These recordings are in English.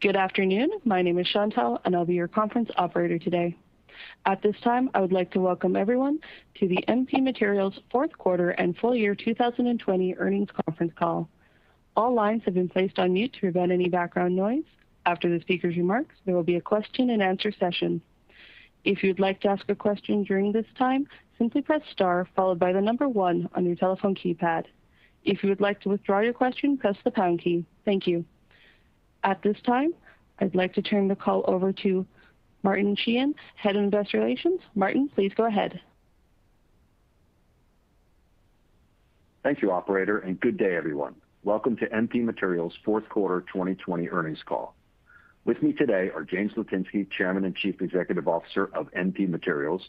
Good afternoon. My name is Chantelle, and I'll be your conference operator today. At this time, I would like to welcome everyone to the MP Materials fourth quarter and full year 2020 earnings conference call. All lines have been placed on mute to prevent any background noise. After the speaker's remarks, there will be a question and answer session. If you'd like to ask a question during this time, simply press star followed by the number one on your telephone keypad. If you would like to withdraw your question, press the pound key. Thank you. At this time, I'd like to turn the call over to Martin Sheehan, Head of Investor Relations. Martin, please go ahead. Thank you, operator, and good day, everyone. Welcome to MP Materials' fourth quarter 2020 earnings call. With me today are James Litinsky, Chairman and Chief Executive Officer of MP Materials,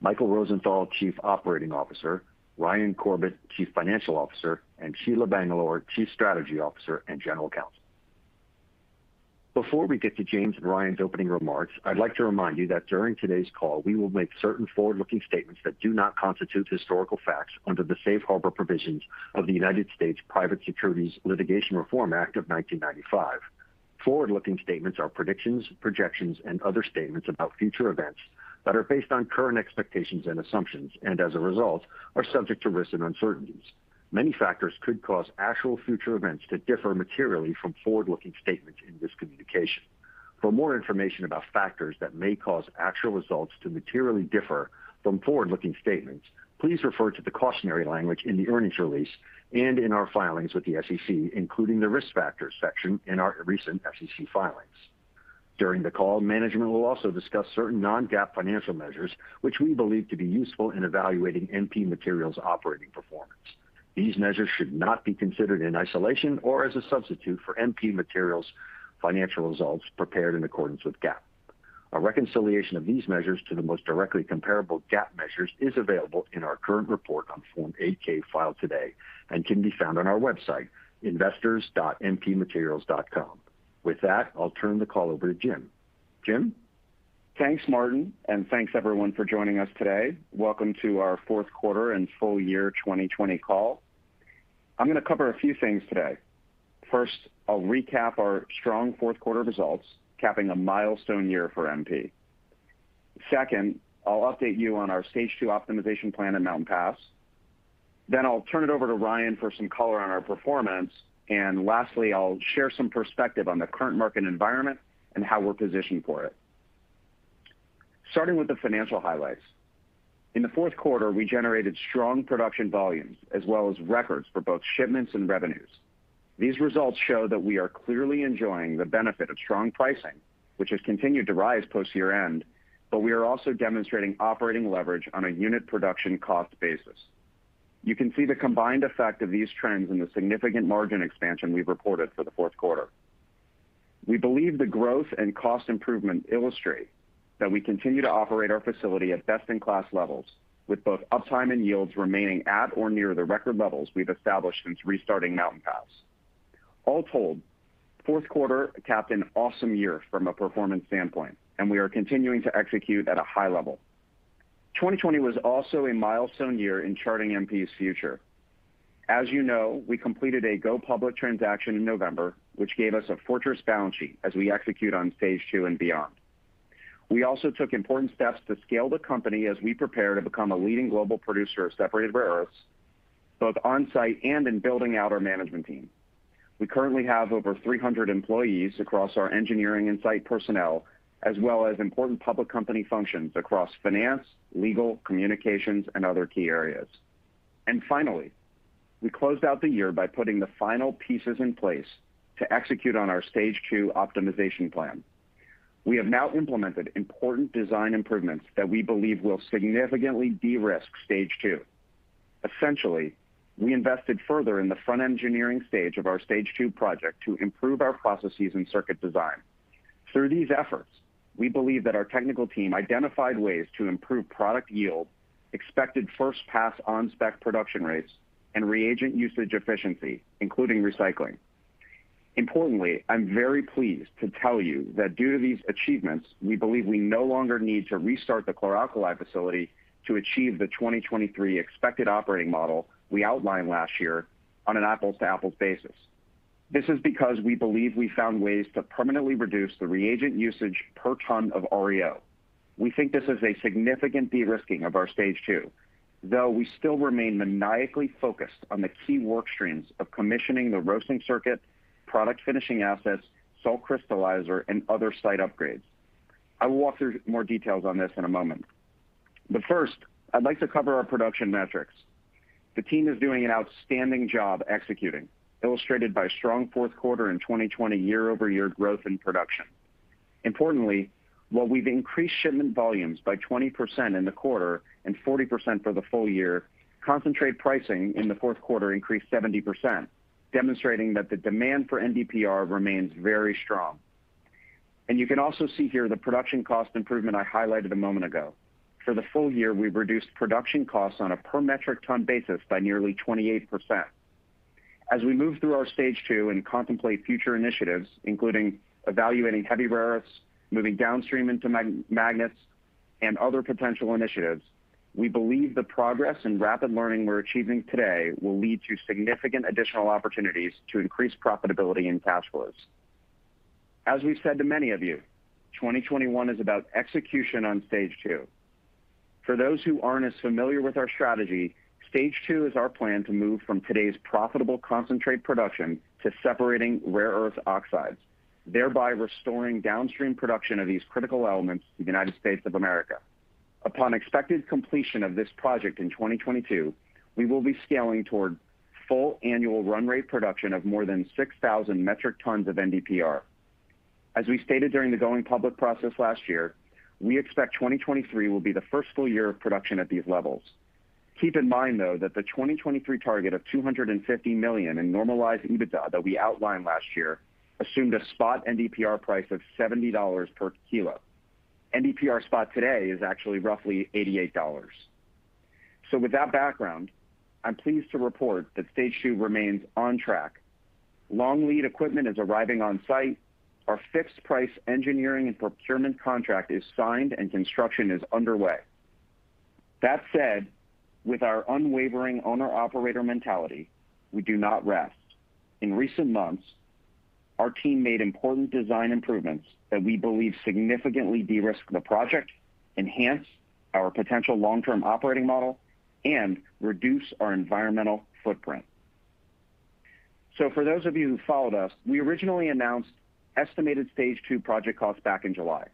Michael Rosenthal, Chief Operating Officer, Ryan Corbett, Chief Financial Officer, and Sheila Bangalore, Chief Strategy Officer and General Counsel. Before we get to James and Ryan's opening remarks, I'd like to remind you that during today's call, we will make certain forward-looking statements that do not constitute historical facts under the safe harbor provisions of the United States Private Securities Litigation Reform Act of 1995. Forward-looking statements are predictions, projections, and other statements about future events that are based on current expectations and assumptions, and as a result, are subject to risks and uncertainties. Many factors could cause actual future events to differ materially from forward-looking statements in this communication. For more information about factors that may cause actual results to materially differ from forward-looking statements, please refer to the cautionary language in the earnings release and in our filings with the SEC, including the Risk Factors section in our recent SEC filings. During the call, management will also discuss certain non-GAAP financial measures, which we believe to be useful in evaluating MP Materials' operating performance. These measures should not be considered in isolation or as a substitute for MP Materials' financial results prepared in accordance with GAAP. A reconciliation of these measures to the most directly comparable GAAP measures is available in our current report on Form 8-K filed today and can be found on our website, investors.mpmaterials.com. With that, I'll turn the call over to Jim. Jim? Thanks, Martin, and thanks everyone for joining us today. Welcome to our fourth quarter and full year 2020 call. I'm going to cover a few things today. First, I'll recap our strong fourth quarter results, capping a milestone year for MP. Second, I'll update you on our Stage 2 optimization plan at Mountain Pass. Then I'll turn it over to Ryan for some color on our performance. And lastly, I'll share some perspective on the current market environment and how we're positioned for it. Starting with the financial highlights. In the fourth quarter, we generated strong production volumes as well as records for both shipments and revenues. These results show that we are clearly enjoying the benefit of strong pricing, which has continued to rise post year-end, but we are also demonstrating operating leverage on a unit production cost basis. You can see the combined effect of these trends in the significant margin expansion we've reported for the fourth quarter. We believe the growth and cost improvement illustrate that we continue to operate our facility at best-in-class levels, with both uptime and yields remaining at or near the record levels we've established since restarting Mountain Pass. All told, fourth quarter capped an awesome year from a performance standpoint, and we are continuing to execute at a high level. 2020 was also a milestone year in charting MP's future. As you know, we completed a go-public transaction in November, which gave us a fortress balance sheet as we execute on Stage II and beyond. We also took important steps to scale the company as we prepare to become a leading global producer of separated rare earths, both on-site and in building out our management team. We currently have over 300 employees across our engineering and site personnel, as well as important public company functions across finance, legal, communications, and other key areas. And finally, we closed out the year by putting the final pieces in place to execute on our Stage II optimization plan. We have now implemented important design improvements that we believe will significantly de-risk Stage 2. Essentially, we invested further in the front engineering stage of our Stage 2 project to improve our processes and circuit design. Through these efforts, we believe that our technical team identified ways to improve product yield, expected first pass on-spec production rates, and reagent usage efficiency, including recycling. Importantly, I'm very pleased to tell you that due to these achievements, we believe we no longer need to restart the chlor-alkali facility to achieve the 2023 expected operating model we outlined last year on an apples-to-apples basis. This is because we believe we found ways to permanently reduce the reagent usage per ton of REO. We think this is a significant de-risking of our Stage II, though we still remain maniacally focused on the key work streams of commissioning the roasting circuit, product finishing assets, salt crystallizer, and other site upgrades. I will walk through more details on this in a moment. But First, I'd like to cover our production metrics. The team is doing an outstanding job executing, illustrated by strong fourth quarter and 2020 year-over-year growth in production. Importantly, while we've increased shipment volumes by 20% in the quarter and 40% for the full year, concentrate pricing in the fourth quarter increased 70%, demonstrating that the demand for NdPr remains very strong. And you can also see here the production cost improvement I highlighted a moment ago. For the full year, we've reduced production costs on a per metric ton basis by nearly 28%. As we move through our Stage II and contemplate future initiatives, including evaluating heavy rare earths, moving downstream into magnets, and other potential initiatives, we believe the progress and rapid learning we're achieving today will lead to significant additional opportunities to increase profitability and cash flows. As we've said to many of you, 2021 is about execution on Stage II. For those who aren't as familiar with our strategy, Stage II is our plan to move from today's profitable concentrate production to separating rare earth oxides, thereby restoring downstream production of these critical elements to the United States of America. Upon expected completion of this project in 2022, we will be scaling toward full annual run rate production of more than 6,000 metric tons of NdPr. As we stated during the going public process last year, we expect 2023 will be the first full year of production at these levels. Keep in mind, though, that the 2023 target of 250 million in normalized EBITDA that we outlined last year assumed a spot NdPr price of $70 per kilo. NdPr spot today is actually roughly $88. So with that background, I'm pleased to report that Stage II remains on track. Long lead equipment is arriving on site. Our fixed price engineering and procurement contract is signed and construction is underway. That said, with our unwavering owner-operator mentality, we do not rest. In recent months, our team made important design improvements that we believe significantly de-risk the project, enhance our potential long-term operating model, and reduce our environmental footprint. So, for those of you who followed us, we originally announced estimated Stage 2 project costs back in July.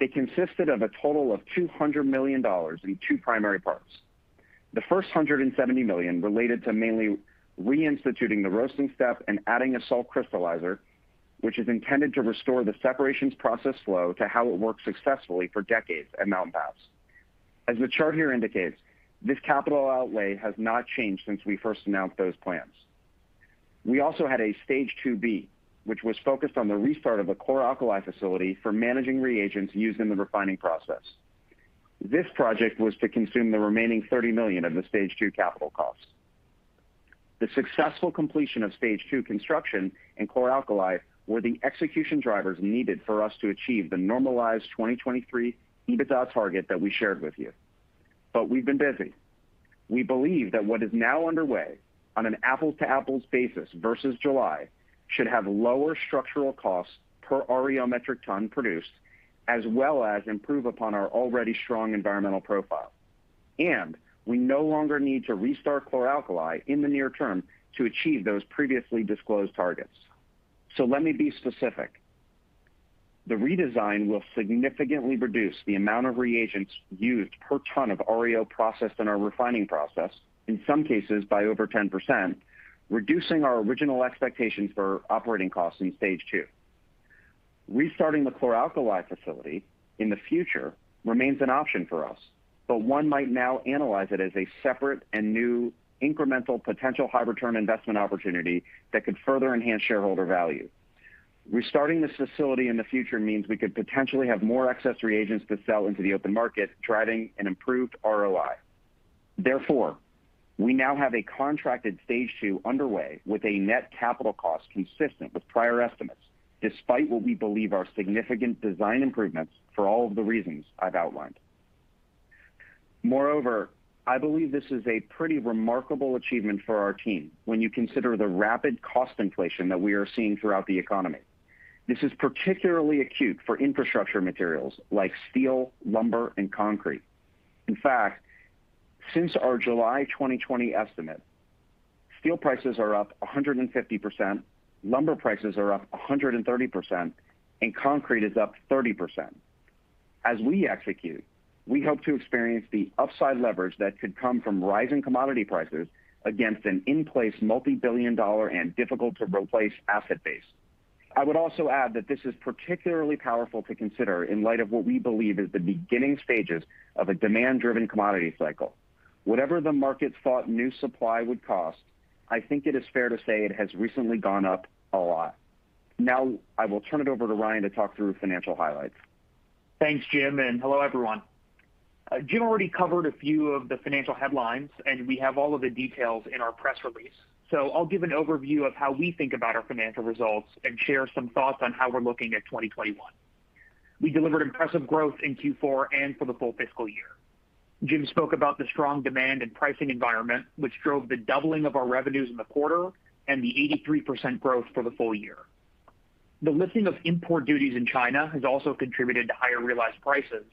They consisted of a total of $200 million in two primary parts. The first 170 million related to mainly reinstituting the roasting step and adding a salt crystallizer, which is intended to restore the separations process flow to how it worked successfully for decades at Mountain Pass. As the chart here indicates, this capital outlay has not changed since we first announced those plans. We also had a Stage 2B, which was focused on the restart of a chlor-alkali facility for managing reagents used in the refining process. This project was to consume the remaining 30 million of the Stage 2 capital costs. The successful completion of Stage II construction and chlor-alkali were the execution drivers needed for us to achieve the normalized 2023 EBITDA target that we shared with you. But we've been busy. We believe that what is now underway on an apples-to-apples basis versus July should have lower structural costs per REO metric ton produced, as well as improve upon our already strong environmental profile. We no longer need to restart chlor-alkali in the near term to achieve those previously disclosed targets. So let me be specific. The redesign will significantly reduce the amount of reagents used per ton of REO processed in our refining process, in some cases by over 10%, reducing our original expectations for operating costs in Stage II. Restarting the chlor-alkali facility in the future remains an option for us, but one might now analyze it as a separate and new incremental potential high return investment opportunity that could further enhance shareholder value. Restarting this facility in the future means we could potentially have more excess reagents to sell into the open market, driving an improved ROI. Therefore, we now have a contracted Stage two underway with a net capital cost consistent with prior estimates, despite what we believe are significant design improvements for all of the reasons I've outlined. Moreover, I believe this is a pretty remarkable achievement for our team when you consider the rapid cost inflation that we are seeing throughout the economy. This is particularly acute for infrastructure materials like steel, lumber, and concrete. In fact, since our July 2020 estimate, steel prices are up 150%, lumber prices are up 130%, and concrete is up 30%. As we execute, we hope to experience the upside leverage that could come from rising commodity prices against an in-place multi-billion dollar and difficult-to-replace asset base. I would also add that this is particularly powerful to consider in light of what we believe is the beginning stages of a demand-driven commodity cycle. Whatever the market thought new supply would cost, I think it is fair to say it has recently gone up a lot. Now, I will turn it over to Ryan to talk through financial highlights. Thanks, Jim, and hello, everyone. Uh, Jim already covered a few of the financial headlines, and we have all of the details in our press release. So I'll give an overview of how we think about our financial results and share some thoughts on how we're looking at 2021. We delivered impressive growth in Q4 and for the full fiscal year. Jim spoke about the strong demand and pricing environment, which drove the doubling of our revenues in the quarter and the 83% growth for the full year. The lifting of import duties in China has also contributed to higher realized prices.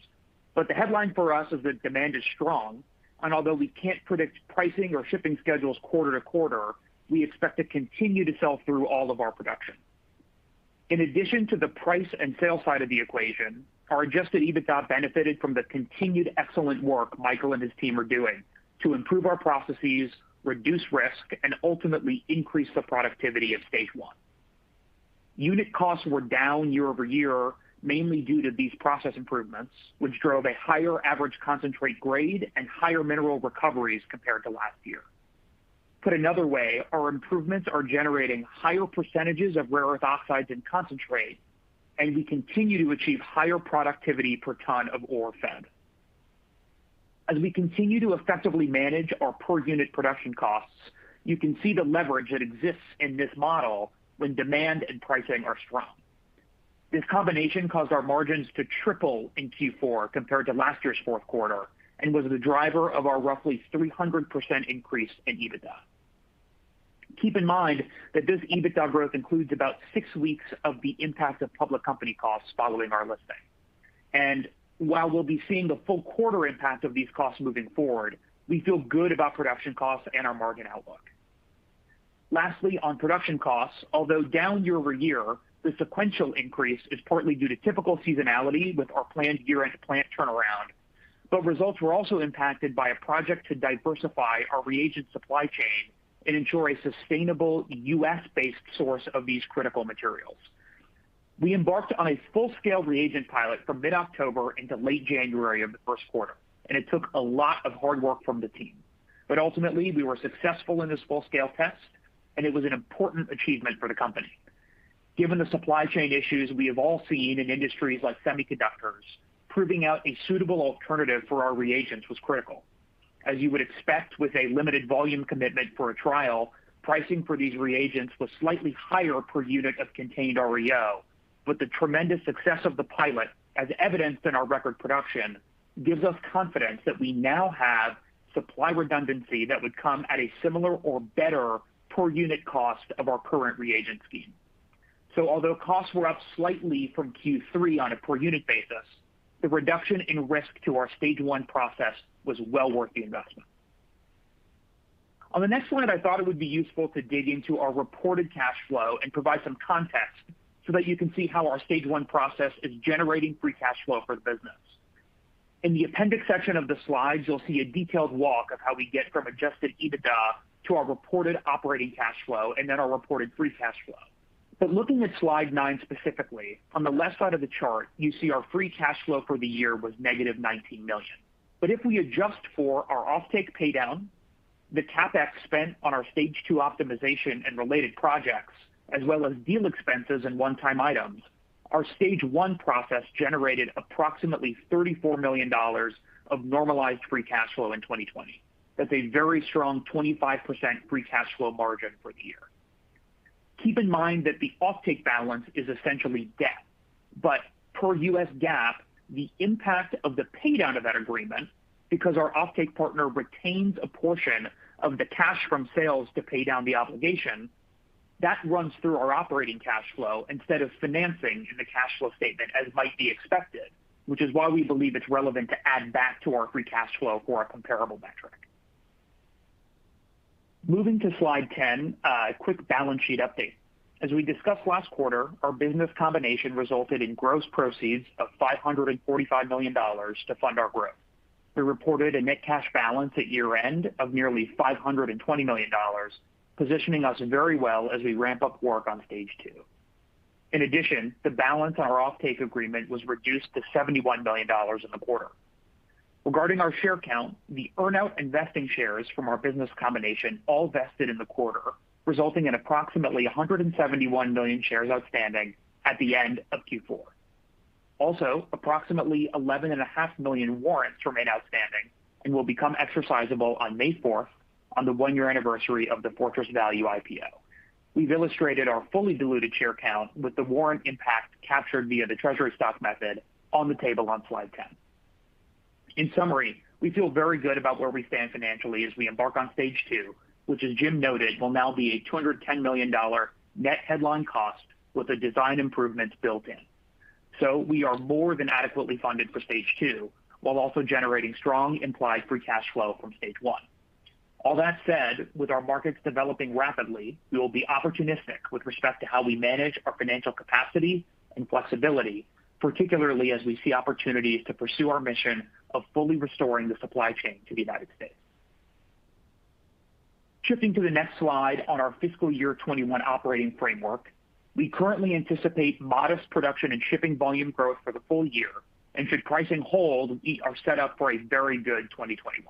But the headline for us is that demand is strong, and although we can't predict pricing or shipping schedules quarter to quarter, we expect to continue to sell through all of our production. In addition to the price and sales side of the equation, our adjusted EBITDA benefited from the continued excellent work Michael and his team are doing to improve our processes, reduce risk, and ultimately increase the productivity of Stage I. Unit costs were down year-over-year, mainly due to these process improvements, which drove a higher average concentrate grade and higher mineral recoveries compared to last year. Put another way, our improvements are generating higher percentages of rare earth oxides in concentrate, and we continue to achieve higher productivity per ton of ore fed. As we continue to effectively manage our per-unit production costs, you can see the leverage that exists in this model when demand and pricing are strong. This combination caused our margins to triple in Q4 compared to last year's fourth quarter and was the driver of our roughly 300% increase in EBITDA. Keep in mind that this EBITDA growth includes about six weeks of the impact of public company costs following our listing. And while we'll be seeing the full quarter impact of these costs moving forward, we feel good about production costs and our margin outlook. Lastly, on production costs, although down year-over-year, the sequential increase is partly due to typical seasonality with our planned year-end plant turnaround. But results were also impacted by a project to diversify our reagent supply chain and ensure a sustainable U.S.-based source of these critical materials. We embarked on a full-scale reagent pilot from mid-October into late January of the first quarter, and it took a lot of hard work from the team. But ultimately, we were successful in this full-scale test, and it was an important achievement for the company. Given the supply chain issues we have all seen in industries like semiconductors, proving out a suitable alternative for our reagents was critical. As you would expect with a limited volume commitment for a trial, pricing for these reagents was slightly higher per unit of contained REO. But the tremendous success of the pilot, as evidenced in our record production, gives us confidence that we now have supply redundancy that would come at a similar or better per-unit cost of our current reagent scheme. So although costs were up slightly from Q3 on a per-unit basis, the reduction in risk to our Stage one process was well worth the investment. On the next slide, I thought it would be useful to dig into our reported cash flow and provide some context so that you can see how our Stage one process is generating free cash flow for the business. In the appendix section of the slides, you'll see a detailed walk of how we get from adjusted EBITDA to our reported operating cash flow and then our reported free cash flow. But looking at slide nine specifically, on the left side of the chart, you see our free cash flow for the year was negative $19 million. If we adjust for our offtake paydown, the CapEx spent on our Stage II optimization and related projects, as well as deal expenses and one-time items, our Stage I process generated approximately $34 million of normalized free cash flow in 2020. That's a very strong 25% free cash flow margin for the year. Keep in mind that the offtake balance is essentially debt, but per U.S. GAAP, the impact of the paydown of that agreement, because our offtake partner retains a portion of the cash from sales to pay down the obligation, that runs through our operating cash flow instead of financing in the cash flow statement as might be expected, which is why we believe it's relevant to add back to our free cash flow for a comparable metric. Moving to slide 10, a quick balance sheet update. As we discussed last quarter, our business combination resulted in gross proceeds of $545 million to fund our growth. We reported a net cash balance at year-end of nearly $520 million, positioning us very well as we ramp up work on Stage II. In addition, the balance on our offtake agreement was reduced to $71 million in the quarter. Regarding our share count, the earn-out and vesting shares from our business combination all vested in the quarter, resulting in approximately 171 million shares outstanding at the end of Q4. Also, approximately 11.5 million warrants remain outstanding and will become exercisable on May 4th on the one-year anniversary of the Fortress Value IPO. We've illustrated our fully diluted share count with the warrant impact captured via the treasury stock method on the table on slide 10. In summary, we feel very good about where we stand financially as we embark on Stage two, which as Jim noted, will now be a $210 million net headline cost with the design improvements built in. So we are more than adequately funded for Stage two, while also generating strong implied free cash flow from Stage one. All that said, with our markets developing rapidly, we will be opportunistic with respect to how we manage our financial capacity and flexibility, particularly as we see opportunities to pursue our mission of fully restoring the supply chain to the United States. Shifting to the next slide on our fiscal year 2021 operating framework, we currently anticipate modest production and shipping volume growth for the full year, and should pricing hold, we are set up for a very good 2021.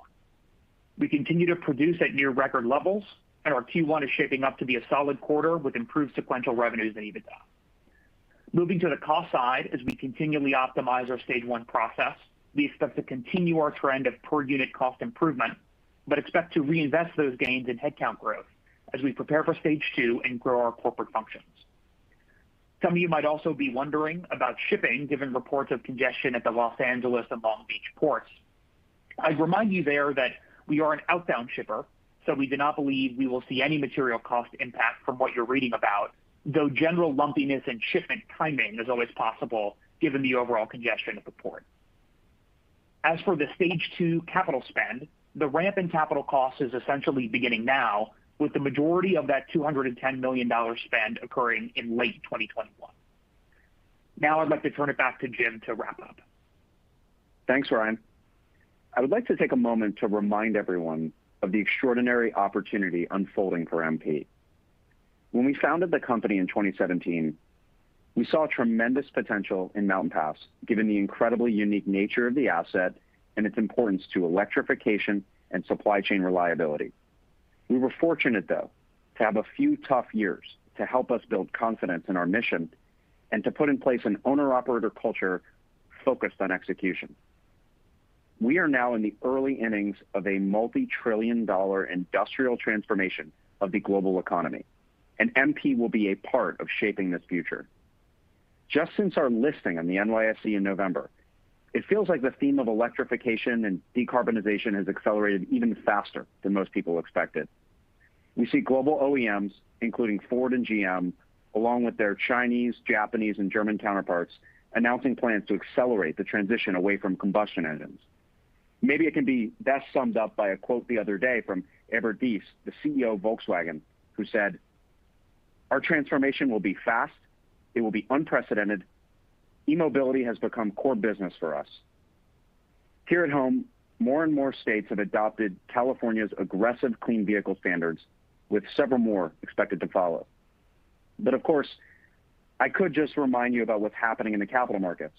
We continue to produce at near record levels, and our Q1 is shaping up to be a solid quarter with improved sequential revenues and EBITDA. Moving to the cost side, as we continually optimize our Stage one process, we expect to continue our trend of per unit cost improvement, but expect to reinvest those gains in headcount growth as we prepare for Stage two and grow our corporate functions. Some of you might also be wondering about shipping, given reports of congestion at the Los Angeles and Long Beach ports. I'd remind you there that we are an outbound shipper, so we do not believe we will see any material cost impact from what you're reading about, though general lumpiness and shipment timing is always possible given the overall congestion at the port. As for the Stage 2 capital spend, the ramp in capital costs is essentially beginning now, with the majority of that $210 million spend occurring in late 2021. Now I'd like to turn it back to Jim to wrap up. Thanks, Ryan. I would like to take a moment to remind everyone of the extraordinary opportunity unfolding for MP. When we founded the company in 2017, we saw tremendous potential in Mountain Pass, given the incredibly unique nature of the asset and its importance to electrification and supply chain reliability. We were fortunate, though, to have a few tough years to help us build confidence in our mission and to put in place an owner-operator culture focused on execution. We are now in the early innings of a multi-trillion dollar industrial transformation of the global economy, and MP will be a part of shaping this future. Just since our listing on the NYSE in November, it feels like the theme of electrification and decarbonization has accelerated even faster than most people expected. We see global OEMs, including Ford and GM, along with their Chinese, Japanese, and German counterparts, announcing plans to accelerate the transition away from combustion engines. Maybe it can be best summed up by a quote the other day from Herbert Diess, the CEO of Volkswagen, who said, "Our transformation will be fast, it will be unprecedented. E-mobility has become core business for us." Here at home, more and more states have adopted California's aggressive clean vehicle standards, with several more expected to follow. But of course, I could just remind you about what's happening in the capital markets.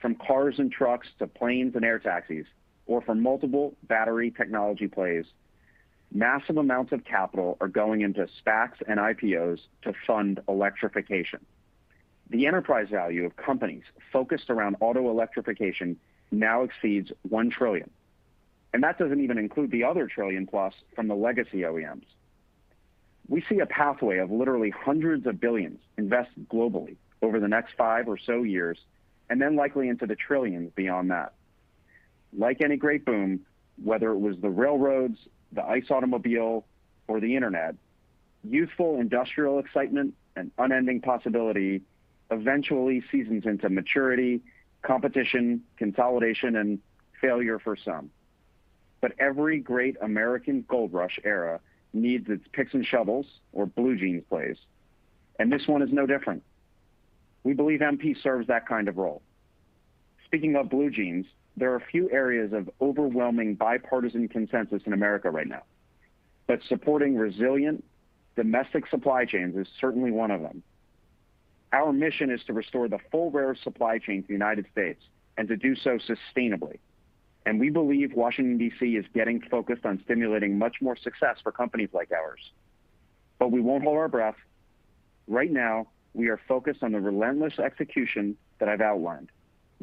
From cars and trucks to planes and air taxis, or from multiple battery technology plays, massive amounts of capital are going into SPACs and IPOs to fund electrification. The enterprise value of companies focused around auto electrification now exceeds 1 trillion, and that doesn't even include the other 1 trillion plus from the legacy OEMs. We see a pathway of literally hundreds of billions invested globally over the next five or so years, and then likely into the trillions beyond that. like any great boom, whether it was the railroads, the ICE automobile, or the internet, youthful industrial excitement and unending possibility eventually seasons into maturity, competition, consolidation, and failure for some. But every great American gold rush era needs its picks and shovels or blue jeans plays, and this one is no different. We believe MP serves that kind of role. Speaking of blue jeans, there are a few areas of overwhelming bipartisan consensus in America right now, but supporting resilient domestic supply chains is certainly one of them. Our mission is to restore the full rare supply chain to the United States and to do so sustainably. And we believe Washington, D.C. is getting focused on stimulating much more success for companies like ours. But we won't hold our breath. Right now, we are focused on the relentless execution that I've outlined.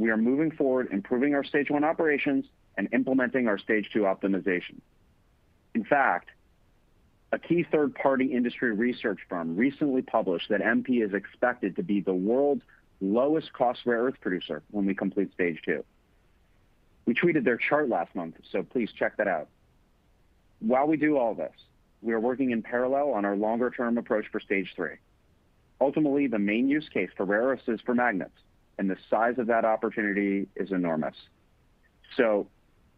We are moving forward, improving our stage one operations and implementing our stage two optimization. In fact, a key third-party industry research firm recently published that MP is expected to be the world's lowest cost rare earth producer when we complete stage two. We tweeted their chart last month, so please check that out. While we do all this, we are working in parallel on our longer-term approach for stage three. Ultimately, the main use case for rare earths is for magnets, and the size of that opportunity is enormous. So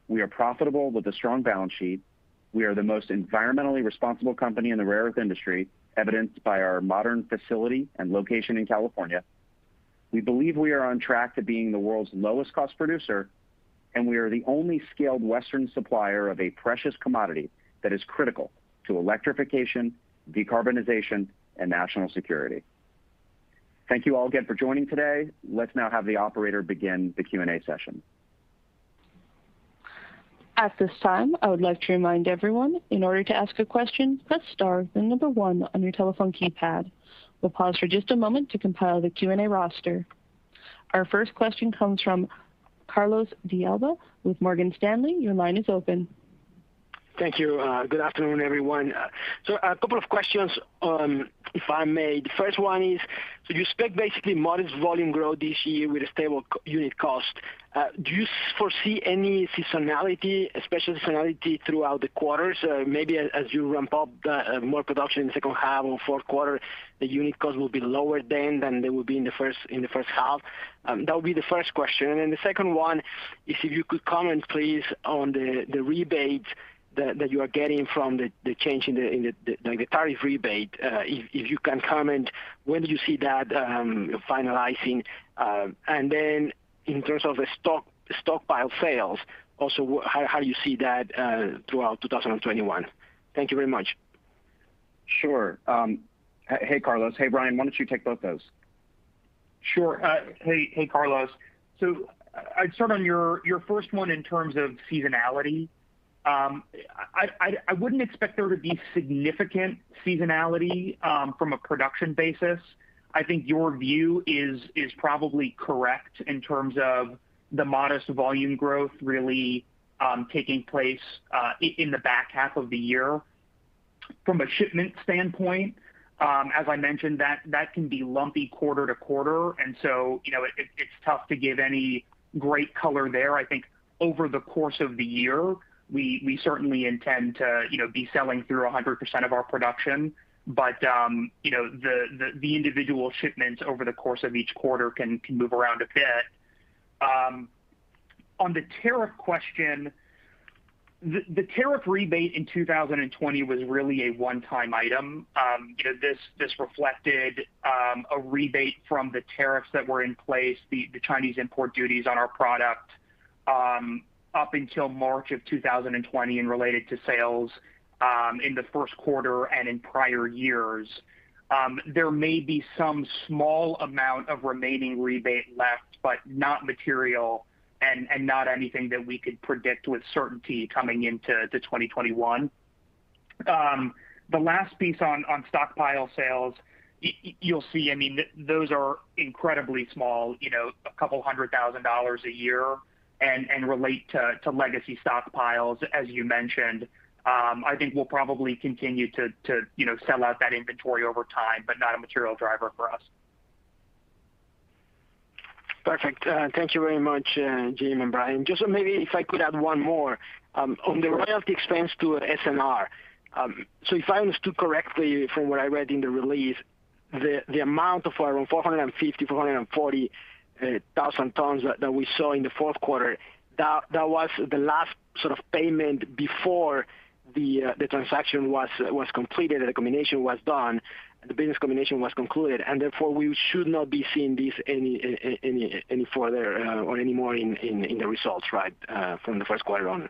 we are profitable with a strong balance sheet. We are the most environmentally responsible company in the rare earth industry, evidenced by our modern facility and location in California. We believe we are on track to being the world's lowest cost producer, and we are the only scaled Western supplier of a precious commodity that is critical to electrification, decarbonization, and national security. Thank you all again for joining today. Let's now have the operator begin the Q&A session. At this time, I would like to remind everyone, in order to ask a question, press star, then number one on your telephone keypad. We'll pause for just a moment to compile the Q&A roster. Our first question comes from Carlos de Alba with Morgan Stanley. Your line is open. Thank you. Uh, good afternoon, everyone. Uh, so a couple of questions, um, if I may. The first one is, so you expect basically modest volume growth this year with a stable unit cost. Uh, do you foresee any seasonality, especially seasonality throughout the quarters? Maybe as you ramp up more production in the second half or fourth quarter, the unit cost will be lower then than they will be in the first half. Um, that would be the first question. And then the second one is if you could comment, please, on the rebates that you are getting from the change in the tariff rebate. Uh, if you can comment, when do you see that um, finalizing? Uh, and then in terms of the stockpile sales, also, how do you see that uh, throughout 2021? Thank you very much. Sure. Um, hey, Carlos. Hey, Ryan, why don't you take both those? Sure. Hey, Carlos. So I'd start on your first one in terms of seasonality. Um, I wouldn't expect there to be significant seasonality um, from a production basis. I think your view is probably correct in terms of the modest volume growth really um, taking place uh, in the back half of the year. From a shipment standpoint, as I mentioned, that that can be lumpy quarter to quarter, and so you know, it's tough to give any great color there. I think over the course of the year, we certainly intend to you know, be selling through 100% of our production, but um, you know, the individual shipments over the course of each quarter can move around a bit. Um, on the tariff question, the tariff rebate in 2020 was really a one-time item. Um, you This this reflected um, a rebate from the tariffs that were in place, the Chinese import duties on our product up until March of 2020 and related to sales um, in the first quarter and in prior years. Um, there may be some small amount of remaining rebate left, but not material and not anything that we could predict with certainty coming into 2021. Um, the last piece on stockpile sales, you'll see, I mean, those are incredibly small, you know, a couple hundred thousand dollars a year and relate to legacy stockpiles, as you mentioned. Um, I think we'll probably continue to you know, sell out that inventory over time, but not a material driver for us. Perfect. Uh, thank you very much, uh, Jim and Brian. Just maybe if I could add one more. Um, on the royalty expense to SNR. Um, so if I understood correctly from what I read in the release, the amount of around Uh, 450,000-440,000 tons that we saw in the fourth quarter, that was the last sort of payment before the uh, transaction was was completed the combination was done, the business combination was concluded, and therefore we should not be seeing this any further uh, or any more in the results, right, from the first quarter on?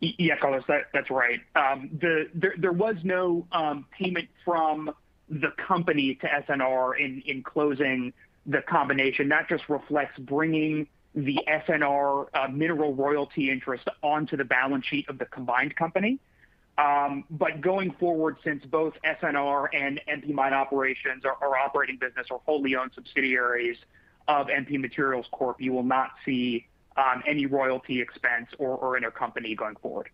Yeah, Carlos, that's right. Um, there was no um, payment from the company to SNR in closing the combination. That just reflects bringing the SNR uh, mineral royalty interest onto the balance sheet of the combined company. Um, but going forward, since both SNR and MP Mine Operations are operating business or wholly owned subsidiaries of MP Materials Corp, you will not see um, any royalty expense or intercompany going forward.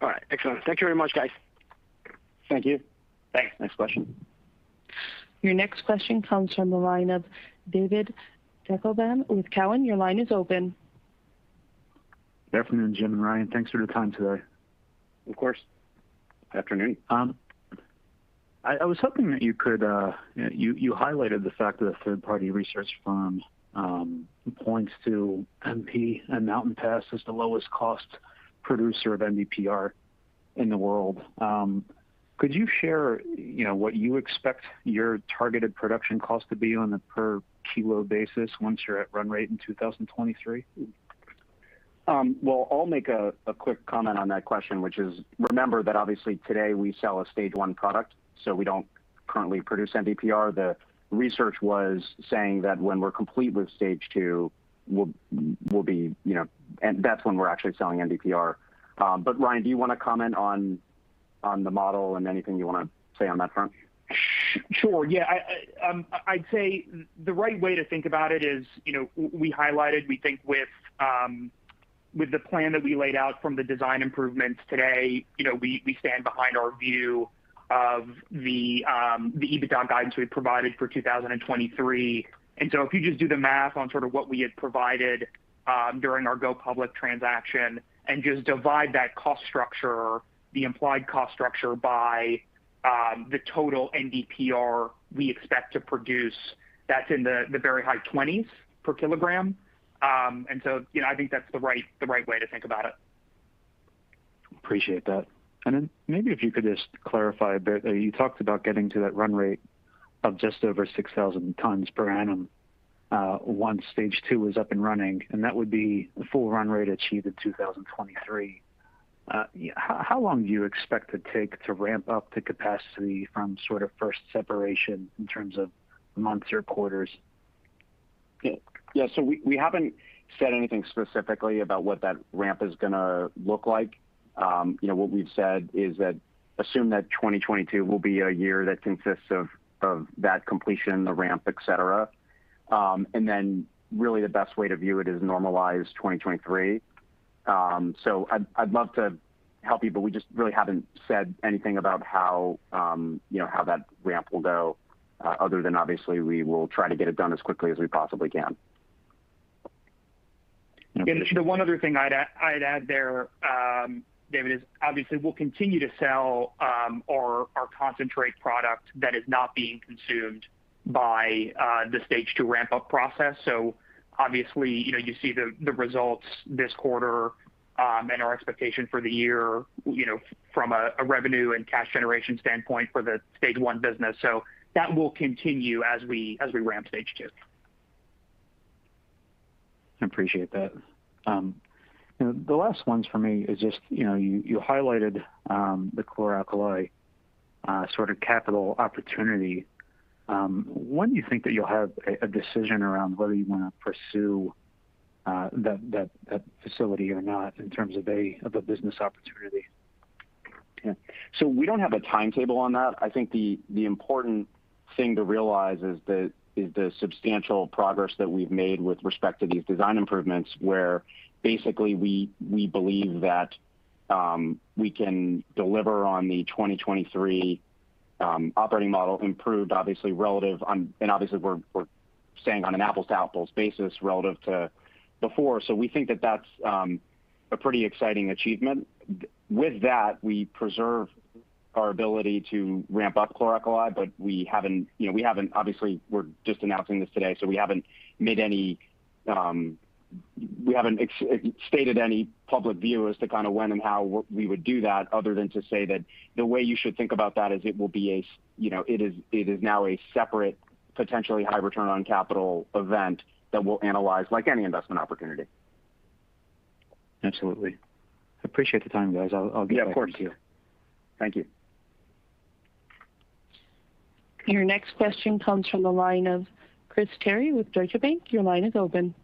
All right. Excellent. Thank you very much, guys. Thank you. Thanks. Next question. Your next question comes from the line of David Deckelbaum with Cowen. Your line is open. Good afternoon, Jim and Ryan. Thanks for the time today. Of course. Afternoon. Um, I was hoping that you could, uh, you highlighted the fact that a third-party research firm um, points to MP and Mountain Pass as the lowest cost producer of NdPr in the world. Um, Could you share, you know, what you expect your targeted production cost to be on a per kilo basis once you're at run rate in 2023? Um, well, I'll make a quick comment on that question, which is, remember that obviously today we sell a Stage I product, so we don't currently produce NdPr. The research was saying that when we're complete with Stage II, we'll be, you know, and that's when we're actually selling NdPr. Um, but, Ryan, do you wanna comment on the model and anything you wanna say on that front? Sure. Yeah. Um, I'd say the right way to think about it is, you know, we highlighted, we think with um, with the plan that we laid out from the design improvements today, you know, we stand behind our view of the um, the EBITDA guidance we provided for 2023. If you just do the math on sort of what we had provided during our go public transaction and just divide that cost structure, the implied cost structure by um, the total NdPr we expect to produce, that's in the very high 20s per kilogram. Um and so you know, I think that's the right the right way to think about it. Appreciate that. And then maybe if you could just clarify a bit. Uh, you talked about getting to that run rate of just over 6,000 tons per annum, uh, once Stage II is up and running, and that would be the full run rate achieved in 2023. How long do you expect to take to ramp up the capacity from sort of first separation in terms of months or quarters? Yeah. So we haven't said anything specifically about what that ramp is gonna look like. You know, what we've said is that assume that 2022 will be a year that consists of that completion, the ramp, et cetera. Um, and then really the best way to view it is normalized 2023. Um, I'd love to help you, but we just really haven't said anything about how, um, you know, how that ramp will go, uh, other than obviously we will try to get it done as quickly as we possibly can. The one other thing I'd add there, um, David, is obviously we'll continue to sell our concentrate product that is not being consumed by uh, the Stage II ramp-up process. Obviously, you know, you see the results this quarter, um, and our expectation for the year, you know, from a revenue and cash generation standpoint for the Stage I business. So that will continue as we as we ramp Stage II. I appreciate that. Um, know, the last ones for me is just, you know, you highlighted um, the chlor-alkali uh, sort of capital opportunity. Um, when do you think that you'll have a decision around whether you wanna pursue uh, that facility or not in terms of a of a business opportunity? Yeah. We don't have a timetable on that. I think the the important thing to realize is the substantial progress that we've made with respect to these design improvements, where basically we we believe that um, we can deliver on the 2023 Um, operating model improved obviously relative on. And obviously we're saying on an apples-to-apples basis relative to before. So we think that that's um, a pretty exciting achievement. With that, we preserve our ability to ramp up chlor-alkali, but we haven't, you know, we haven't obviously, we're just announcing this today, so we haven't um, stated any public view as to kind of when and how we would do that other than to say that the way you should think about that is it will be a, you know, it is now a separate, potentially high return on capital event that we'll analyze like any investment opportunity. Absolutely. Appreciate the time, guys. I'll get back to you. Yeah, of course. Thank you. Your next question comes from the line of Chris Terry with Deutsche Bank. Your line is open.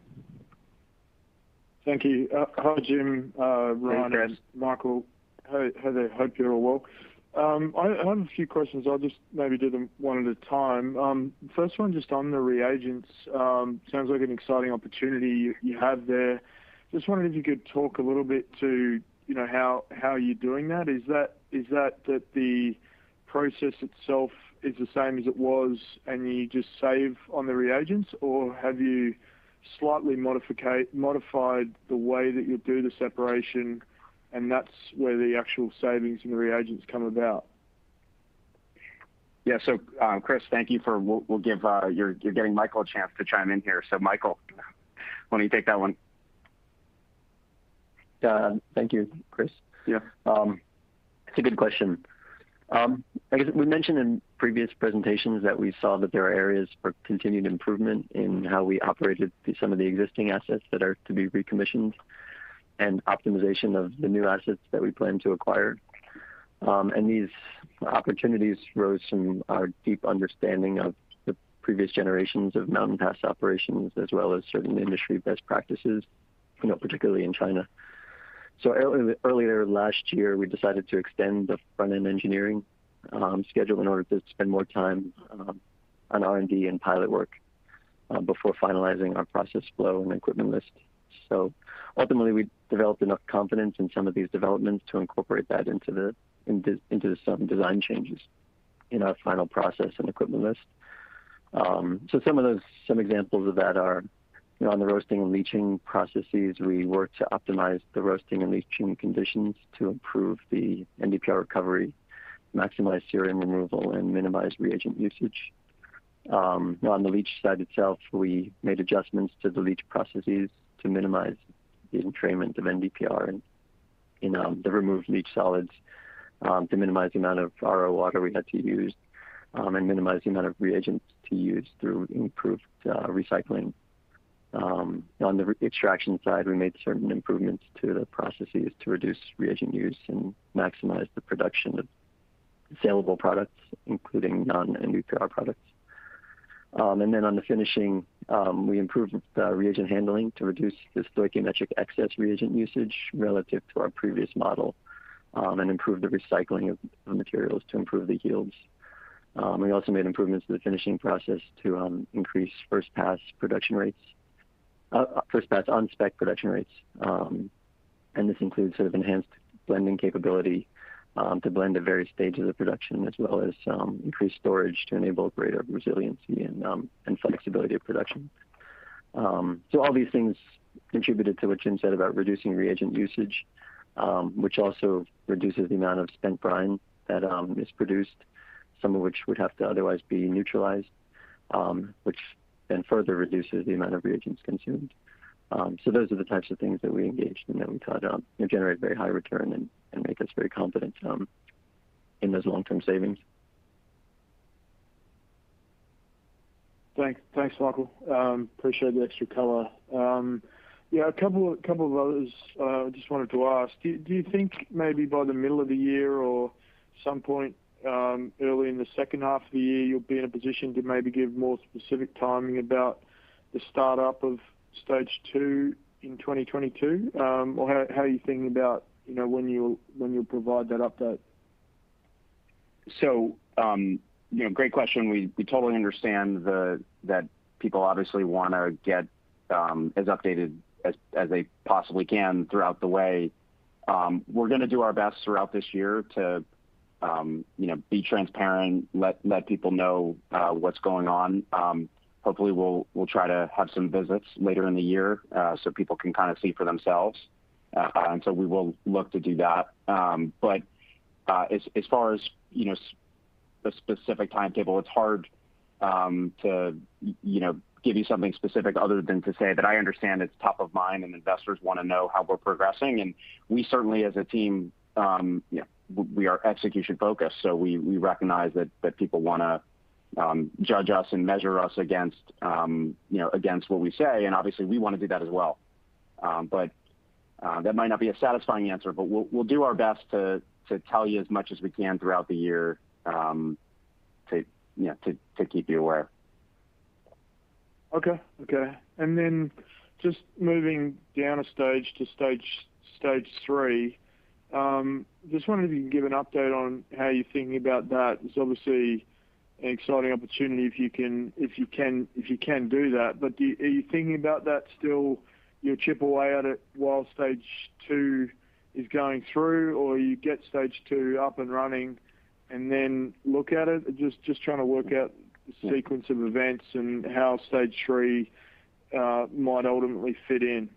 Thank you. Uh, hi, Jim, uh, Ryan. Hey, Chris. Michael. Hey there. Hope you're all well. Um, I have a few questions. I'll just maybe do them one at a time. Um, first one, just on the reagents. Um, sounds like an exciting opportunity you have there. Just wondering if you could talk a little bit to you know, how you're doing that. Is that that the process itself is the same as it was, and you just save on the reagents, or have you slightly modified the way that you do the separation, and that's where the actual savings in the reagents come about? Yeah. So uh Chris, thank you. For w we'll give uh your you're getting Michael a chance to chime in here. So Michael, why don't you take that one? Thank you, Chris. Yeah. It's a good question. I guess we mentioned in previous presentations that we saw that there are areas for continued improvement in how we operated some of the existing assets that are to be recommissioned and optimization of the new assets that we plan to acquire. Um and these opportunities rose from our deep understanding of the previous generations of Mountain Pass operations, as well as certain industry best practices, particularly in China. So earlier last year, we decided to extend the front-end engineering um, schedule in order to spend more time um, on R&D and pilot work uh, before finalizing our process flow and equipment list. So ultimately, we developed enough confidence in some of these developments to incorporate that into the into, into some design changes in our final process and equipment list. Um, so some of those some examples of that are on the roasting and leaching processes. We work to optimize the roasting and leaching conditions to improve the NdPr recovery, maximize cerium removal, and minimize reagent usage. Um, on the leach side itself, we made adjustments to the leach processes to minimize the entrainment of NdPr in um, the removed leach solids, um, to minimize the amount of RO water we had to use, and minimize the amount of reagents to use through improved uh, recycling. Um, on the extraction side, we made certain improvements to the processes to reduce reagent use and maximize the production of saleable products, including non-NdPr products. Um, and then on the finishing, um, we improved the reagent handling to reduce the stoichiometric excess reagent usage relative to our previous model, and improve the recycling of materials to improve the yields. We also made improvements to the finishing process to increase first pass Uh, uh, on-spec production rates. Um, and this includes sort of enhanced blending capability um, to blend at various stages of production, as well as um, increased storage to enable greater resiliency and flexibility of production. So all these things contributed to what Jim said about reducing reagent usage, which also reduces the amount of spent brine that is produced, some of which would have to otherwise be neutralized, which then further reduces the amount of reagents consumed. Um, so those are the types of things that we engaged in that we thought um, generate very high return and make us very confident um, in those long-term savings. Thanks, thanks, Michael. Um, appreciate the extra color. Yeah, a couple of others uh, I just wanted to ask. Do you think maybe by the middle of the year or some point early in the second half of the year, you'll be in a position to maybe give more specific timing about the startup of Stage 2 in 2022? Um, or How how are you thinking about you know when you'll when you'll provide that update? So um, you know, great question. We totally understand that people obviously want to get as updated as they possibly can throughout the way. We're going to do our best throughout this year to Um, be transparent, let people know uh, what's going on. Um, hopefully we'll try to have some visits later in the year uh, so people can kind of see for themselves. Uh and so we will look to do that. Um, but uh, as as far as you know the specific timetable, it's hard to you know, give you something specific other than to say that I understand it's top of mind and investors want to know how we're progressing. And we certainly, as a team, we are execution-focused, so we recognize that people want to um, judge us and measure us against um you know against what we say, and obviously we want to do that as well. Um, but uh, that might not be a satisfying answer, but we'll do our best to tell you as much as we can throughout the year um, to you know to keep you aware. Okay. Okay. And then just moving down a stage to stage stage 3. Um, just wondering if you can give an update on how you're thinking about that. It's obviously an exciting opportunity if you can if you can if you can do that. But are you thinking about that still, you'll chip away at it while stage 2 is going through, or you get stage 2 up and running and then look at it? Just trying to work out the sequence of events and how stage 3 uh, might ultimately fit in.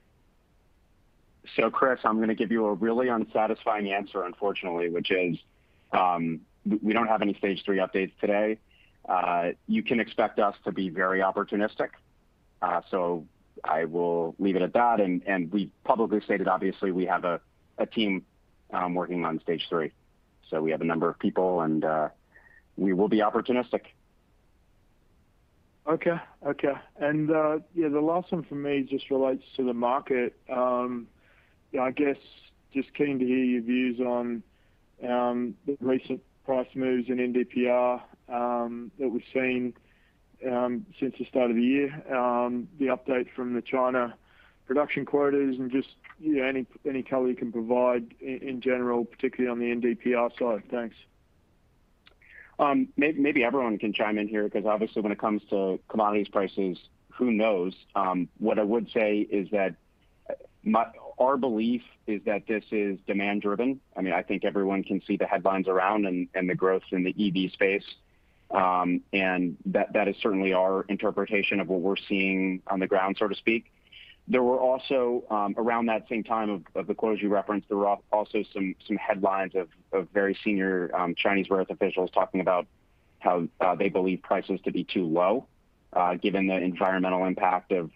Chris, I'm going to give you a really unsatisfying answer, unfortunately, which is um, we don't have any stage 3 updates today. Uh, you can expect us to be very opportunistic. Uh, so I will leave it at that. And, and we publicly stated, obviously, we have a a team um, working on stage 3. So We have a number of people, and uh, we will be opportunistic. Okay. Okay. And uh, yeah, the last one for me just relates to the market. Um, I guess just keen to hear your views on um, the recent price moves in NdPr um, that we've seen um, since the start of the year, the update from the China production quotas, and just any any color you can provide in general, particularly on the NdPr side. Thanks. Maybe everyone can chime in here because obviously when it comes to commodities prices, who knows? What I would say is that uh, our belief is that this is demand driven. I mean, I think everyone can see the headlines around and the growth in the EV space. Um, and that is certainly our interpretation of what we're seeing on the ground, so to speak. There were also, um, around that same time of the quotas you referenced, there were also some some headlines of very senior um, Chinese rare earth officials talking about how uh, they believe prices to be too low uh, given the environmental impact of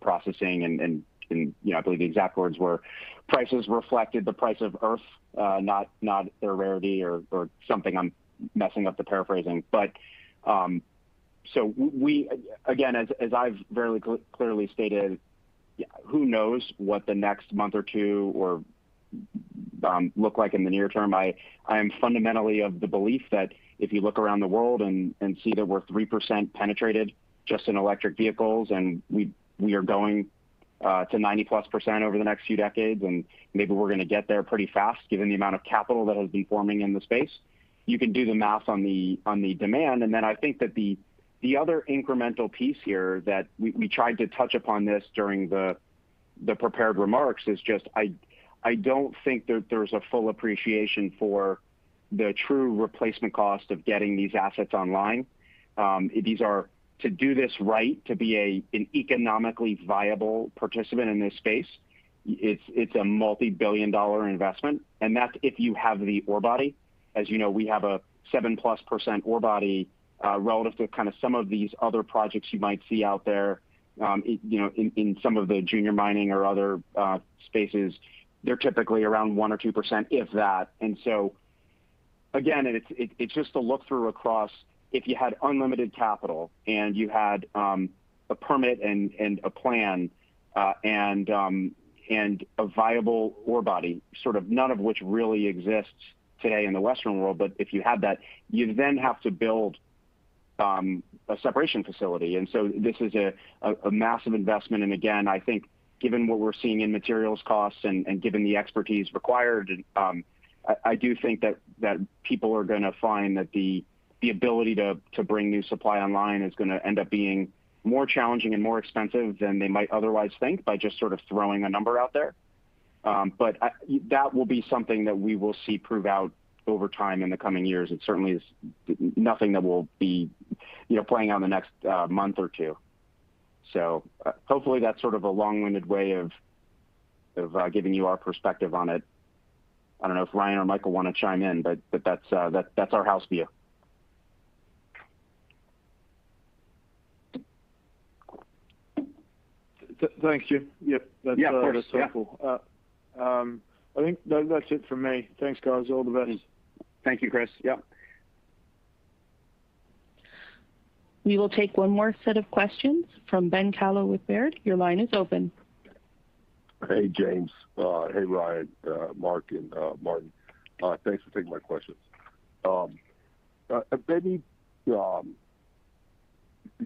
processing and I believe the exact words were, prices reflected the price of Earth, not not their rarity or something. I'm messing up the paraphrasing. But um, so we again, as I've very clearly stated, who knows what the next month or two or look like in the near term. I I am fundamentally of the belief that if you look around the world and and see that we're 3% penetrated just in electric vehicles, and we we are going Uh, to 90%+ over the next few decades, and maybe we're going to get there pretty fast given the amount of capital that has been forming in the space. You can do the math on the on the demand. And then I think that the the other incremental piece here that we tried to touch upon this during the prepared remarks is just I I don't think that there's a full appreciation for the true replacement cost of getting these assets online. Um, To do this right, to be an economically viable participant in this space, it's a multi-billion dollar investment, and that's if you have the ore body. As you know, we have a 7%+ ore body relative to kind of some of these other projects you might see out there Um you know, in some of the junior mining or other spaces. They're typically around 1% or 2%, if that. And so again, it's just a look through across if you had unlimited capital and you had um, a permit and and a plan uh, and um, and a viable ore body, sort of none of which really exists today in the Western world. But if you had that, you then have to build um, a separation facility. And so this is a a massive investment. And again, I think given what we're seeing in materials costs and and given the expertise required, I do think that that people are going to find that the ability to bring new supply online is going to end up being more challenging and more expensive than they might otherwise think by just sort of throwing a number out there. Um, but that will be something that we will see prove out over time in the coming years. It certainly is nothing that will be you know playing out in the next uh, month or two. So uh, Hopefully that's sort of a long-winded way of of uh, giving you our perspective on it. I don't know if Ryan or Michael want to chime in, but that's our house view. Thanks, Jim. Yep. Yeah, of uh, course. That's helpful. Uh, um, I think that's it from me. Thanks, guys. All the best. Mm. Thank you, Chris. Yep. We will take one more set of questions from Ben Kallo with Baird. Your line is open. Hey, James. Uh, hey, Ryan, Mark, and Martin. Thanks for taking my questions. Um, maybe um,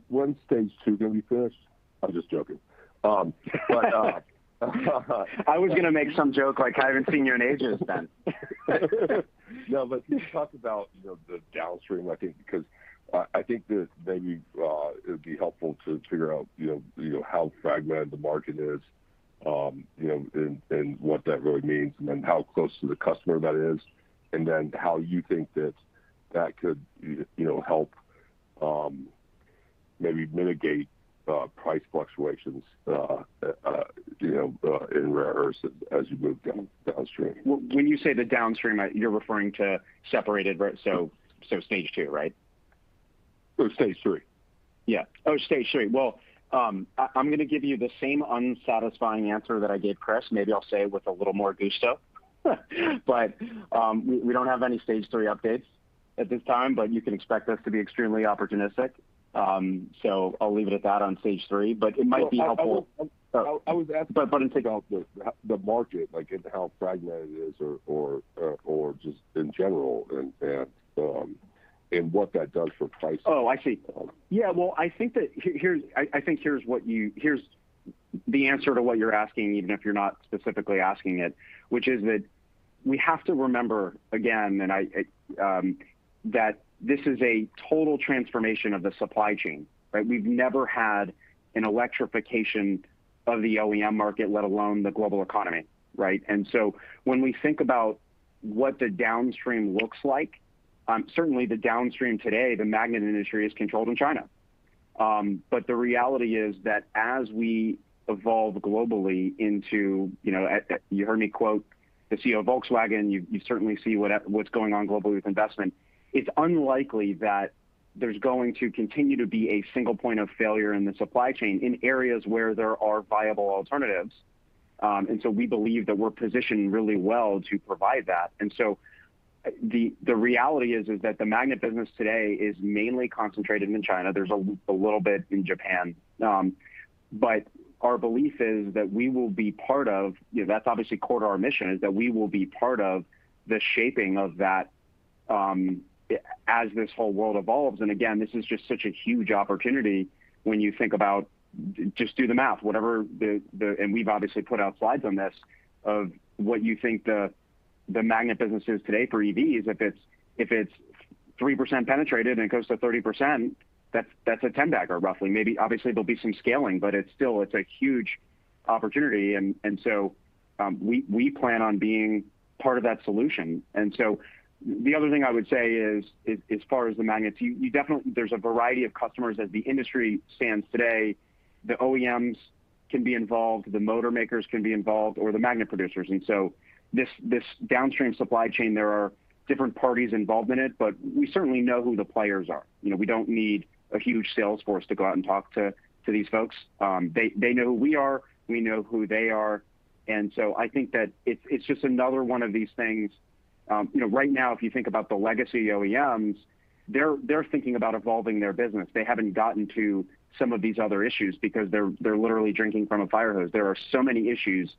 when's stage two going to be finished? I'm just joking. Um, uh, I was going to make some joke like I haven't seen you in ages, Ben. No, but you talk about you know the downstream, I think, because I think that maybe uh, it would be helpful to figure out you know you know how fragmented the market is, um, you know, and what that really means, and then how close to the customer that is, and then how you think that that could you know help um, maybe mitigate Uh, price fluctuations uh, uh, you know, in rare earths as you move downstream. When you say the downstream, you're referring to separated, so so stage two, right? Oh, stage three. Yeah. Oh, stage three. Well, um, I'm going to give you the same unsatisfying answer that I gave Chris. Maybe I'll say it with a little more gusto. But um, we don't have any stage three updates at this time, but you can expect us to be extremely opportunistic. Um, I'll leave it at that on stage three, but it might be helpful. Oh. I was asking about the market, like how fragmented it is or uh, just in general, um, and what that does for pricing. Oh, I see. Um, yeah. Well, I think that here's I think here's what you here's the answer to what you're asking, even if you're not specifically asking it, which is that we have to remember, again, and I um that this is a total transformation of the supply chain, right? We've never had an electrification of the OEM market, let alone the global economy, right? And so when we think about what the downstream looks like, certainly the downstream today, the magnet industry is controlled in China. Um, but the reality is that as we evolve globally into, you know, you heard me quote the CEO of Volkswagen, you certainly see what's going on globally with investment. It's unlikely that there's going to continue to be a single point of failure in the supply chain in areas where there are viable alternatives. Um and so we believe that we're positioned really well to provide that. And so uh the the reality is that the magnet business today is mainly concentrated in China. There's a little bit in Japan. Um but our belief is that we will be part of, that's obviously core to our mission, is that we will be part of the shaping of that as this whole world evolves. And again, this is just such a huge opportunity when you think about, just do the math, whatever the, the and we've obviously put out slides on this, of what you think the the magnet business is today for EVs. If it's if it's 3% penetrated and it goes to 30%, that's that's a 10 bagger roughly. Maybe obviously there'll be some scaling, but it's still it's a huge opportunity. And and so um, we we plan on being part of that solution. The other thing I would say is, as far as the magnets, you definitely there's a variety of customers as the industry stands today. The OEMs can be involved, the motor makers can be involved, or the magnet producers. And so this this downstream supply chain, there are different parties involved in it, but we certainly know who the players are. You know, we don't need a huge sales force to go out and talk to these folks. Um, they know who we are, we know who they are. And so I think that it's just another one of these things. You know, right now, if you think about the legacy OEMs, they're they're thinking about evolving their business. They haven't gotten to some of these other issues because they're literally drinking from a fire hose. There are so many issues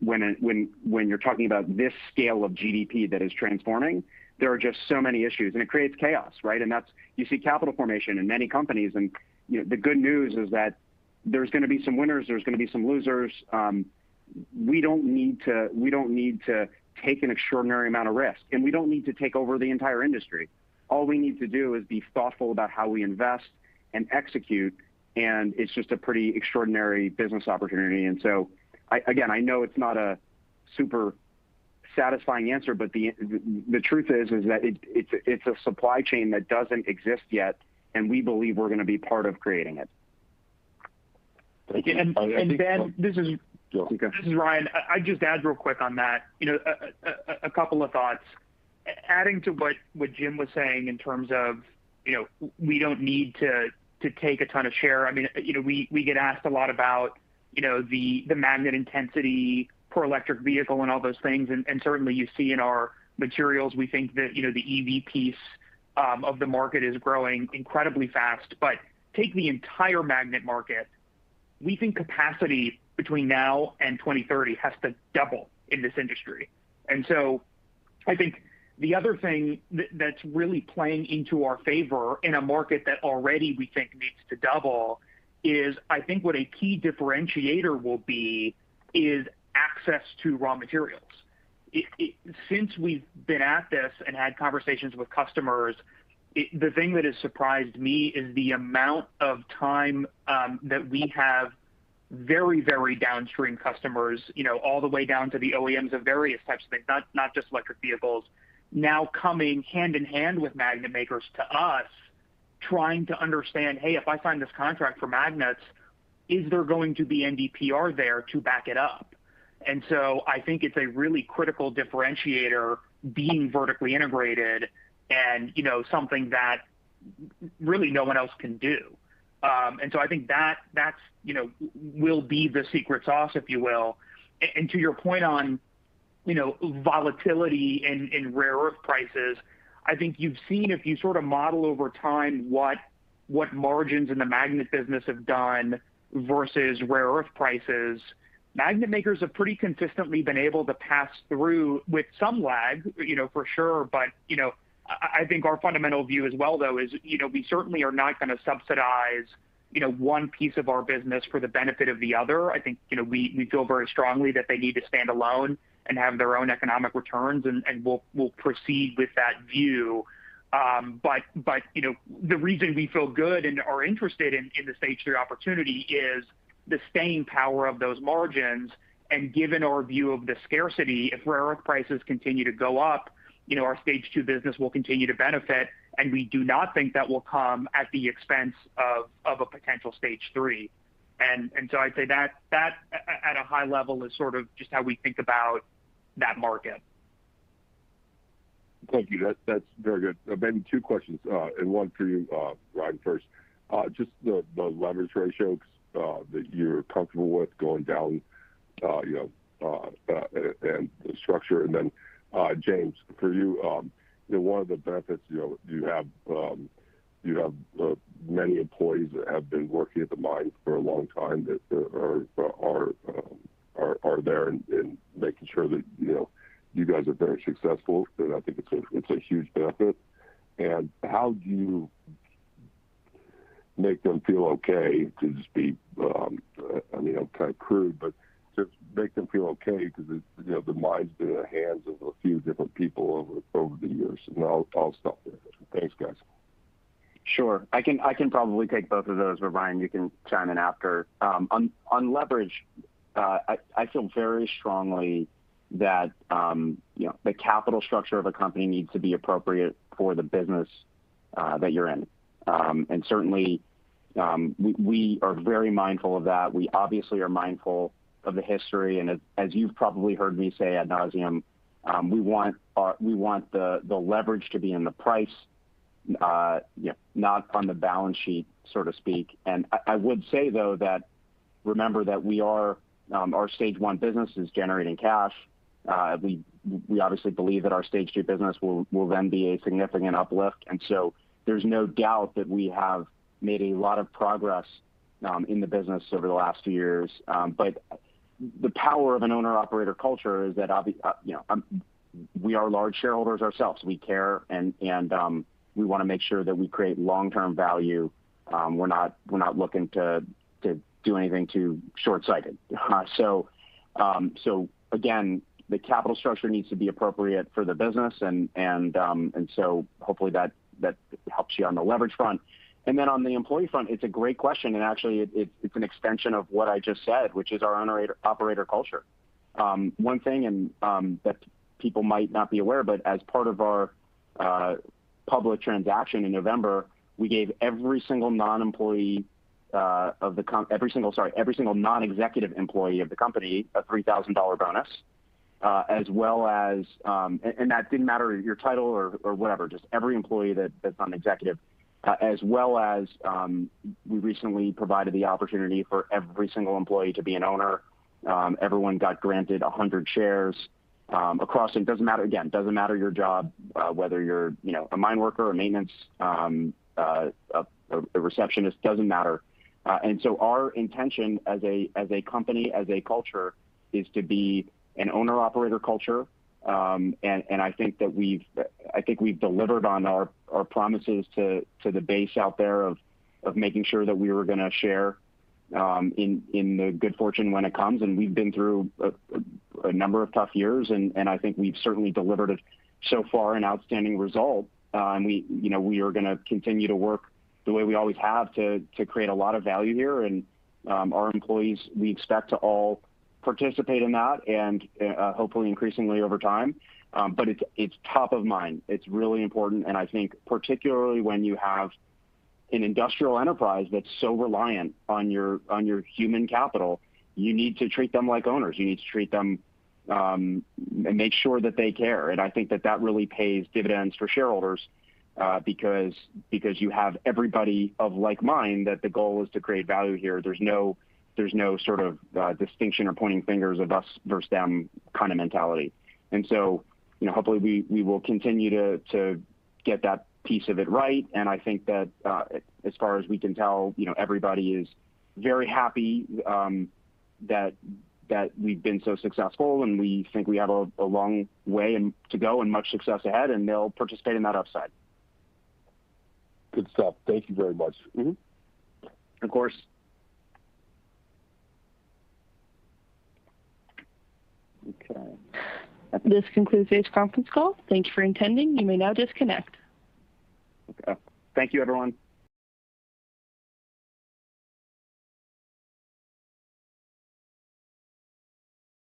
when when you're talking about this scale of GDP that is transforming. There are just so many issues, and it creates chaos, right? And that's. You see capital formation in many companies, and you know, the good news is that there's going to be some winners, there's going to be some losers. Um we don't need to we don't need to take an extraordinary amount of risk, and we don't need to take over the entire industry. All we need to do is be thoughtful about how we invest and execute, and it's just a pretty extraordinary business opportunity. And so I again, I know it's not a super satisfying answer, but the the truth is is that it's a supply chain that doesn't exist yet, and we believe we're going to be part of creating it. Thank you. And, I- I and Ben, this is Go. Okay. this is Ryan. I- I'd just add real quick on that. You know, a, couple of thoughts. Adding to what what Jim was saying in terms of, you know, we don't need to to take a ton of share. I mean, you know, we get asked a lot about, you know, the magnet intensity per electric vehicle and all those things, and, and certainly you see in our materials, we think that you know the EV piece um, of the market is growing incredibly fast. But take the entire magnet market, we think capacity between now and 2030 has to double in this industry. And so I think the other thing that, that's really playing into our favor in a market that already we think needs to double is I think what a key differentiator will be is access to raw materials. Since we've been at this and had conversations with customers, the thing that has surprised me is the amount of time um, that we have very, very downstream customers, you know, all the way down to the OEMs of various types of things, not not just electric vehicles, now coming hand in hand with magnet makers to us, trying to understand, hey, if I sign this contract for magnets, is there going to be NdPr there to back it up? And so I think it's a really critical differentiator being vertically integrated and, you know, something that really no one else can do. Um, and so I think that that's, you know, will be the secret sauce, if you will. And, to your point on, you know, volatility in, rare earth prices, I think you've seen if you sort of model over time what what margins in the magnet business have done versus rare earth prices, magnet makers have pretty consistently been able to pass through with some lag, you know, for sure. But, you know, I, think our fundamental view as well, though, is, you know, we certainly are not going to subsidize, you know, one piece of our business for the benefit of the other. I think, you know, we, we feel very strongly that they need to stand alone and have their own economic returns, and, and we'll, we'll proceed with that view. Um, but, but, you know, the reason we feel good and are interested in, in the stage three opportunity is the staying power of those margins. And given our view of the scarcity, if rare earth prices continue to go up, you know, our stage two business will continue to benefit. And we do not think that will come at the expense of, a potential stage three. And, and so I'd say that, that at a high level is sort of just how we think about that market. Thank you. That, that's very good. Uh, maybe two questions, uh, and one for you, uh, Ryan, first. Just the, the leverage ratios that you're comfortable with going down, you know, and the structure. And then, uh, James, for you, um, you know, one of the benefits, you know, you have um, you have uh, many employees that have been working at the mine for a long time that uh, are are um, are, are there and, and making sure that you know you guys are very successful, and I think it's a it's a huge benefit. And how do you make them feel okay to just be? Um, I mean, I'm kind of crude, but just make them feel okay because you know the mine's been in the hands of a few different people over over the years. And I'll I'll stop there. Thanks, guys. Sure. I can I can probably take both of those, but Ryan, you can chime in after. Um, on on leverage, uh, I, I feel very strongly that um, you know the capital structure of a company needs to be appropriate for the business uh, that you're in, um, and certainly um, we, we are very mindful of that. We obviously are mindful of the history, and as, you've probably heard me say ad nauseum, um, we want our, we want the leverage to be in the price, uh, not on the balance sheet, so to speak. And I, would say though that remember that we are um, our stage one business is generating cash. Uh, we we obviously believe that our stage two business will then be a significant uplift, and so there's no doubt that we have made a lot of progress um, in the business over the last few years. The power of an owner operator culture is that uh, you know um, we are large shareholders ourselves. We care and and um, we want to make sure that we create long term value. Um, we're not we're not looking to to do anything too short sighted. Uh, so so again, the capital structure needs to be appropriate for the business, and and and so hopefully that that helps you on the leverage front. And then on the employee front, it's a great question, and actually it, it, it's an extension of what I just said, which is our owner operator culture. Um, one thing, and um, that people might not be aware, but as part of our public transaction in November, we gave every single non-employee of the company, every single non-executive employee of the company a $3,000 bonus, as well as, and that didn't matter your title or whatever, just every employee that's non-executive, Uh, as well as um, we recently provided the opportunity for every single employee to be an owner. Um, everyone got granted 100 shares um, across. It doesn't matter, again, doesn't matter your job, uh, whether you're you know, a mine worker, a maintenance, uh, a receptionist, doesn't matter. Uh and so our intention as a as a company, as a culture, is to be an owner-operator culture. Um, I think that we've uh I think we've delivered on our promises to the base out there of making sure that we were going to share um, in the good fortune when it comes. And we've been through a number of tough years, and I think we've certainly delivered so far an outstanding result. Uh, and we you know we are going to continue to work the way we always have to create a lot of value here. And um, our employees, we expect to all participate in that and uh, hopefully increasingly over time. Um but it's it's top of mind. It's really important, and I think particularly when you have an industrial enterprise that's so reliant on your on your human capital, you need to treat them like owners. You need to treat them um, and make sure that they care. And I think that that really pays dividends for shareholders uh, because because you have everybody of like mind that the goal is to create value here. There's no sort of distinction or pointing fingers of us versus them kind of mentality. And so, you know, hopefully we we will continue to to get that piece of it right. And I think that uh, as far as we can tell, you know, everybody is very happy um, that that we've been so successful, and we think we have a long way and to go and much success ahead, and they'll participate in that upside. Good stuff. Thank you very much. Of course. Okay. This concludes today's conference call. Thank you for attending. You may now disconnect. Okay. Thank you, everyone.